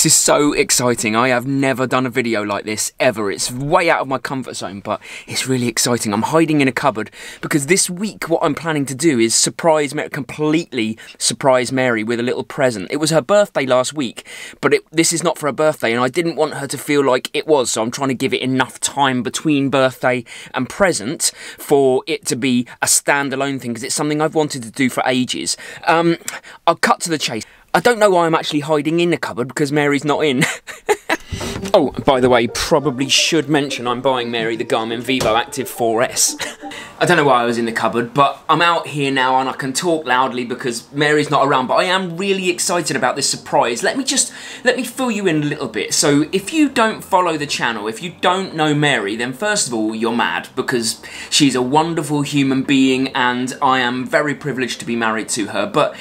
This is so exciting. I have never done a video like this ever. It's way out of my comfort zone, but it's really exciting. I'm hiding in a cupboard because this week what I'm planning to do is surprise Mary, completely surprise Mary with a little present. It was her birthday last week, but it, this is not for her birthday and I didn't want her to feel like it was, so I'm trying to give it enough time between birthday and present for it to be a standalone thing because it's something I've wanted to do for ages. Um, I'll cut to the chase. I don't know why I'm actually hiding in the cupboard because Mary's not in. oh, by the way, probably should mention I'm buying Mary the Garmin Vivoactive 4S. I don't know why I was in the cupboard, but I'm out here now and I can talk loudly because Mary's not around, but I am really excited about this surprise. Let me just, let me fill you in a little bit. So if you don't follow the channel, if you don't know Mary, then first of all, you're mad because she's a wonderful human being and I am very privileged to be married to her, but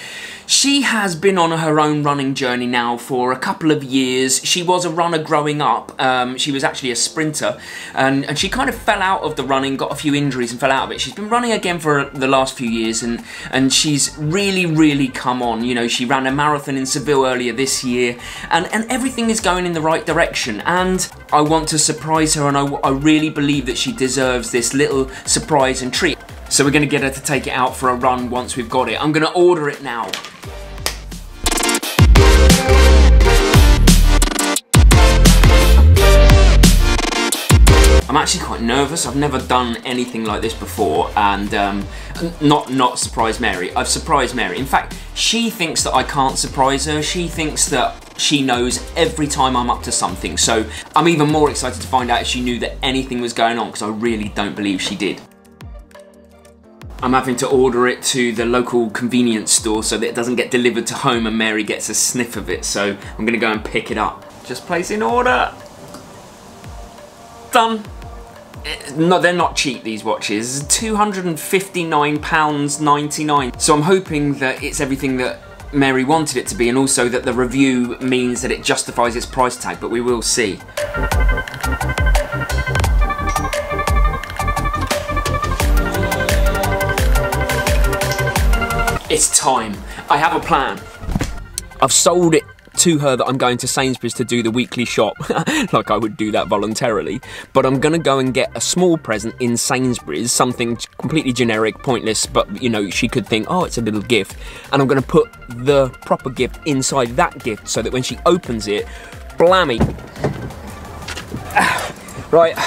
she has been on her own running journey now for a couple of years. She was a runner growing up. Um, she was actually a sprinter and, and she kind of fell out of the running, got a few injuries and fell out of it. She's been running again for the last few years and, and she's really, really come on. You know, she ran a marathon in Seville earlier this year and, and everything is going in the right direction. And I want to surprise her and I, I really believe that she deserves this little surprise and treat. So we're going to get her to take it out for a run once we've got it. I'm going to order it now. I'm actually quite nervous. I've never done anything like this before and um, not not surprise Mary. I've surprised Mary. In fact, she thinks that I can't surprise her. She thinks that she knows every time I'm up to something. So I'm even more excited to find out if she knew that anything was going on because I really don't believe she did. I'm having to order it to the local convenience store so that it doesn't get delivered to home and Mary gets a sniff of it. So I'm gonna go and pick it up. Just place in order. Done. No, they're not cheap, these watches. £259.99. So I'm hoping that it's everything that Mary wanted it to be and also that the review means that it justifies its price tag, but we will see. It's time. I have a plan. I've sold it to her that I'm going to Sainsbury's to do the weekly shop, like I would do that voluntarily. But I'm gonna go and get a small present in Sainsbury's, something completely generic, pointless, but you know, she could think, oh, it's a little gift. And I'm gonna put the proper gift inside that gift so that when she opens it, blammy. right,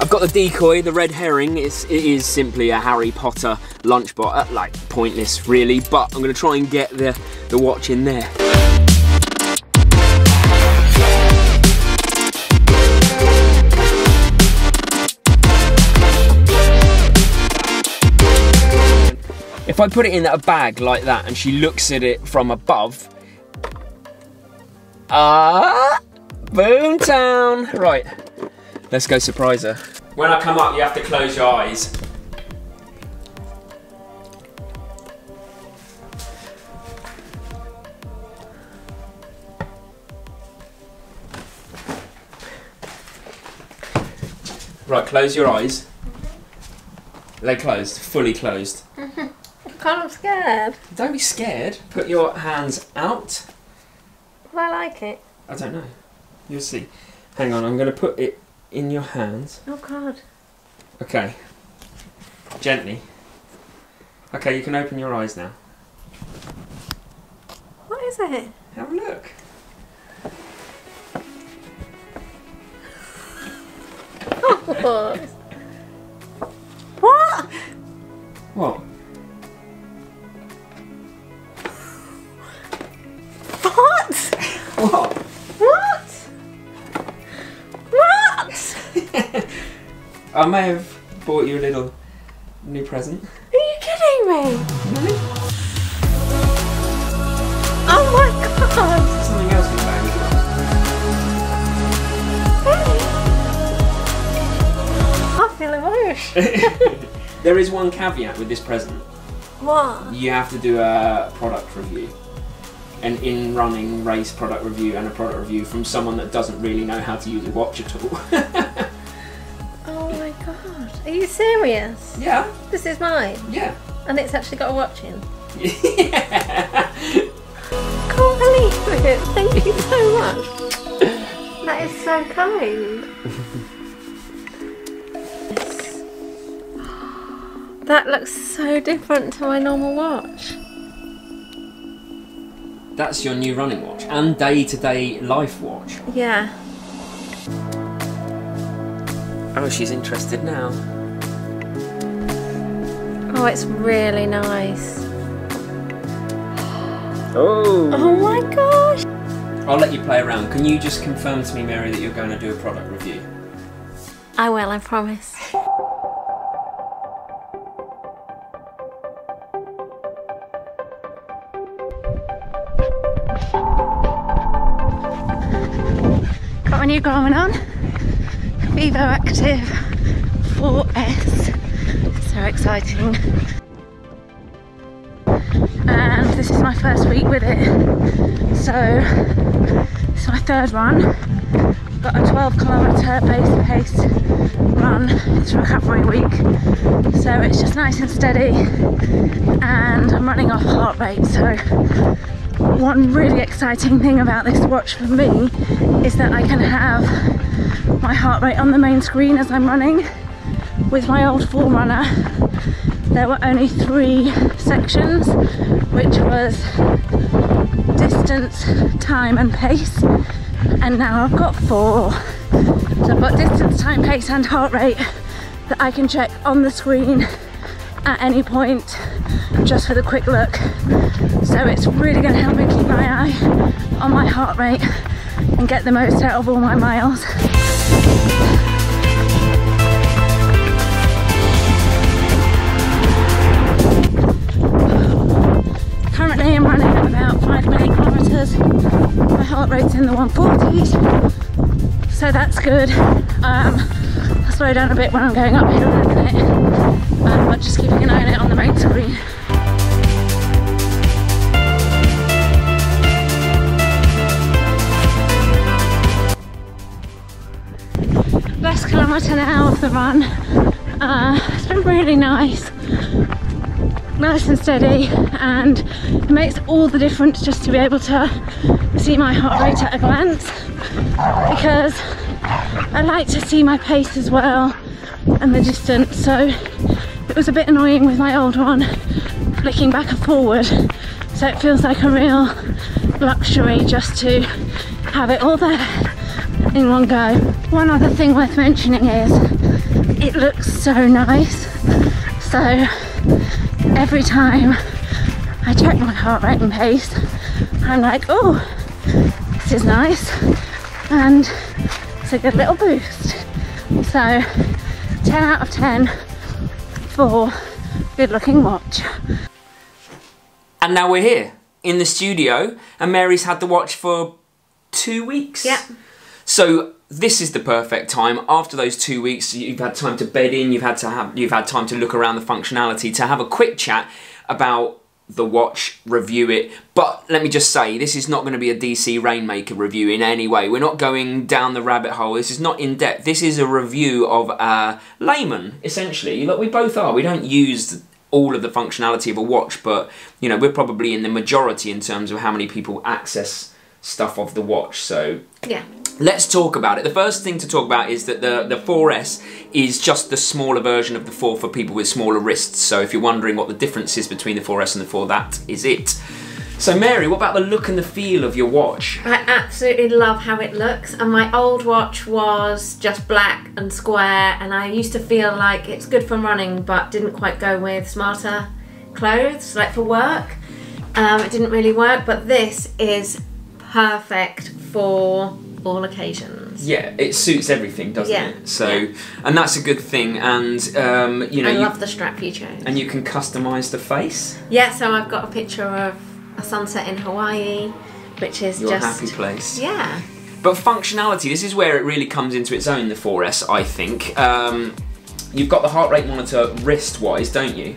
I've got the decoy, the red herring. It's, it is simply a Harry Potter lunchbox, like pointless really, but I'm gonna try and get the, the watch in there. If I put it in a bag like that and she looks at it from above, ah, boomtown. Right, let's go surprise her. When I come up, you have to close your eyes. Right, close your eyes. They closed, fully closed. God, I'm scared. Don't be scared. Put your hands out. Will I like it? I don't know. You'll see. Hang on, I'm going to put it in your hands. Oh God. Okay. Gently. Okay, you can open your eyes now. What is it? Have a look. What? what? What? What? I may have bought you a little new present. Are you kidding me? Oh my God. Something else the bag Really? I feel emotional. there is one caveat with this present. what? You have to do a product review. An in running race product review and a product review from someone that doesn't really know how to use a watch at all. God. Are you serious? yeah, This is mine. yeah. And it's actually got a watch in. yeah. Can't believe it. Thank you so much. That is so kind. That looks so different to my normal watch. That's your new running watch and day-to-day life watch. Yeah. Oh, she's interested now. Oh, it's really nice. Oh. Oh my gosh. I'll let you play around. Can you just confirm to me, Mary, that you're going to do a product review? I will, I promise. Got my new Garmin on. Vivoactive 4S. So exciting. And this is my first week with it. So it's my third run. Got a 12 kilometre base pace run. It's recovery week. So it's just nice and steady and I'm running off heart rate. So one really exciting thing about this watch for me is that I can have my heart rate on the main screen as I'm running. With my old Forerunner, there were only three sections, which was distance, time, and pace, and now I've got four. So I've got distance, time, pace, and heart rate that I can check on the screen at any point just for the quick look. So it's really going to help me keep my eye on my heart rate and get the most out of all my miles. Currently I'm running at about 5 minute kilometres. My heart rate's in the 140s, so that's good. Um, I'll slow down a bit when I'm going uphill in a minute, um, but just keeping an eye on it on the main screen. Last kilometre now of the run. Uh, it's been really nice nice and steady and it makes all the difference just to be able to see my heart rate at a glance because I like to see my pace as well and the distance so it was a bit annoying with my old one flicking back and forward so it feels like a real luxury just to have it all there in one go. One other thing worth mentioning is it looks so nice so every time I check my heart rate and pace, I'm like, oh, this is nice, and it's a good little boost. So, 10 out of 10 for good looking watch. And now we're here in the studio, and Mary's had the watch for two weeks. Yeah. So this is the perfect time. After those two weeks, you've had time to bed in. You've had to have. You've had time to look around the functionality to have a quick chat about the watch, review it. But let me just say, this is not going to be a DC Rainmaker review in any way. We're not going down the rabbit hole. This is not in depth. This is a review of a layman, essentially. Like we both are. We don't use all of the functionality of a watch, but you know we're probably in the majority in terms of how many people access stuff of the watch. So Yeah. Let's talk about it. The first thing to talk about is that the, the 4S is just the smaller version of the 4 for people with smaller wrists. So if you're wondering what the difference is between the 4S and the 4, that is it. So Mary, what about the look and the feel of your watch? I absolutely love how it looks, and my old watch was just black and square, and I used to feel like it's good for running, but didn't quite go with smarter clothes, like for work. Um, it didn't really work, but this is perfect for all occasions. Yeah, it suits everything, doesn't Yeah, it? So, yeah. and that's a good thing. And um, you know, I you, love the strap you chose. and you can customize the face. Yeah, so I've got a picture of a sunset in Hawaii, which is Your just happy place. yeah. But functionality, this is where it really comes into its own, the 4S, I think. Um, you've got the heart rate monitor wrist-wise, don't you?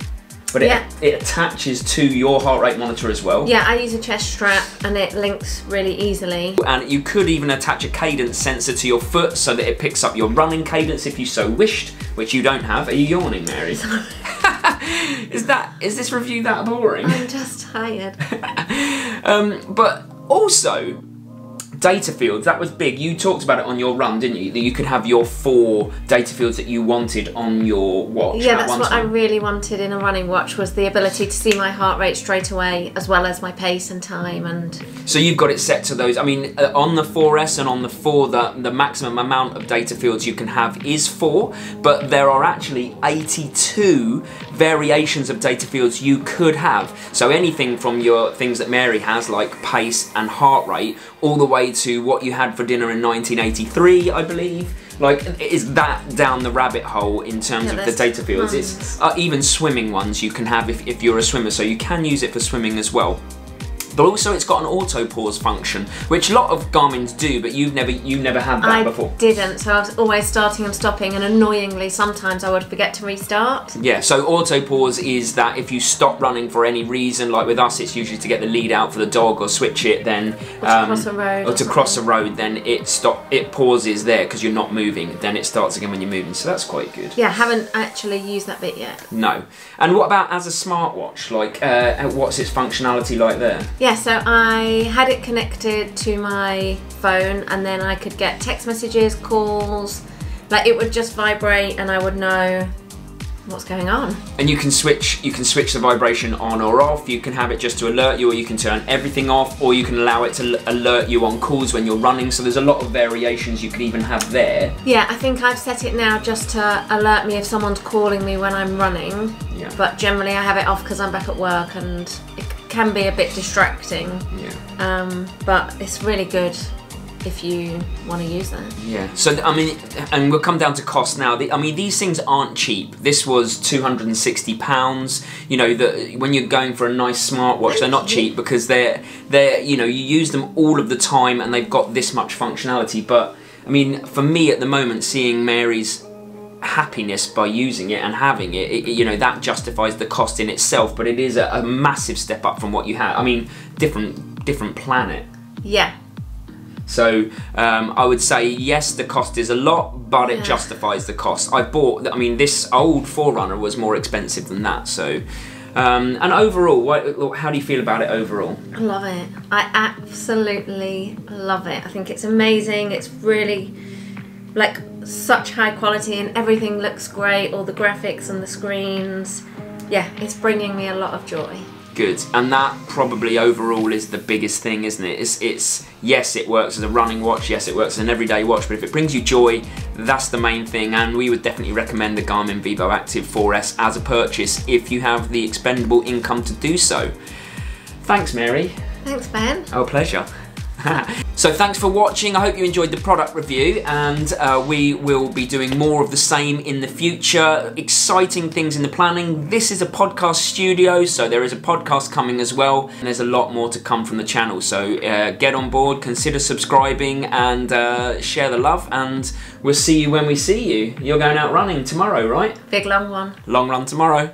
But it, Yeah. it attaches to your heart rate monitor as well. Yeah, I use a chest strap and it links really easily. And you could even attach a cadence sensor to your foot so that it picks up your running cadence if you so wished, which you don't have. Are you yawning, Mary? is that is this review that boring? I'm just tired. Um, but Also, data fields that was big you talked about it on your run didn't you that you could have your four data fields that you wanted on your watch Yeah, that's what I really wanted in a running watch was the ability to see my heart rate straight away, as well as my pace and time. And so you've got it set to those i mean uh, on the 4s and on the 4 the, the maximum amount of data fields you can have is 4 but there are actually 82 variations of data fields you could have. So anything from your things that mary has like pace and heart rate all the way to what you had for dinner in 1983 i believe. Like is that down the rabbit hole in terms Yeah, of the data fields. Tons. it's uh, even swimming ones you can have if, if you're a swimmer. So you can use it for swimming as well but also it's got an auto pause function, which a lot of Garmin's do, but you've never you've never had that I before. I didn't, so I was always starting and stopping, and annoyingly, sometimes I would forget to restart. Yeah, so auto pause is that if you stop running for any reason, like with us, it's usually to get the lead out for the dog or switch it, then um, cross a road or or to cross a road, then it stop it pauses there because you're not moving. Then it starts again when you're moving. So that's quite good. Yeah, haven't actually used that bit yet. No. And what about as a smartwatch? Like, uh, what's its functionality like there? Yeah, so I had it connected to my phone, and then I could get text messages, calls. Like it would just vibrate, and I would know what's going on. and you can switch you can switch the vibration on or off you can have it just to alert you or you can turn everything off or you can allow it to alert you on calls when you're running so there's a lot of variations you can even have there Yeah, I think I've set it now just to alert me if someone's calling me when I'm running. Yeah. But generally, I have it off because I'm back at work, and it can be a bit distracting. yeah. Um, but it's really good if you want to use that. yeah. So i mean and we'll come down to cost now. The, i mean these things aren't cheap. This was 260 pounds. You know that when you're going for a nice smartwatch they're not cheap because they're they're you know you use them all of the time and they've got this much functionality. But i mean for me at the moment seeing mary's happiness by using it and having it, it you know that justifies the cost in itself but it is a, a massive step up from what you had i mean different different planet Yeah, so um, I would say yes, the cost is a lot, but it Yeah. justifies the cost. I bought. I mean, this old Forerunner was more expensive than that. So, um, and overall, what, how do you feel about it overall? I love it. I absolutely love it. I think it's amazing. It's really like such high quality, and everything looks great. All the graphics and the screens. Yeah, it's bringing me a lot of joy. Good, and that probably overall is the biggest thing, isn't it? It's, it's yes, it works as a running watch. Yes, it works as an everyday watch. But if it brings you joy, that's the main thing. And we would definitely recommend the Garmin Vivoactive 4S as a purchase if you have the expendable income to do so. Thanks, Mary. Thanks, Ben. Our pleasure. so thanks for watching. I hope you enjoyed the product review, and uh, we will be doing more of the same in the future. Exciting things in the planning. This is a podcast studio, so there is a podcast coming as well, and there's a lot more to come from the channel. So uh, get on board, consider subscribing, and uh, share the love. And we'll see you when we see you. You're going out running tomorrow, right? Big long one. Long run tomorrow.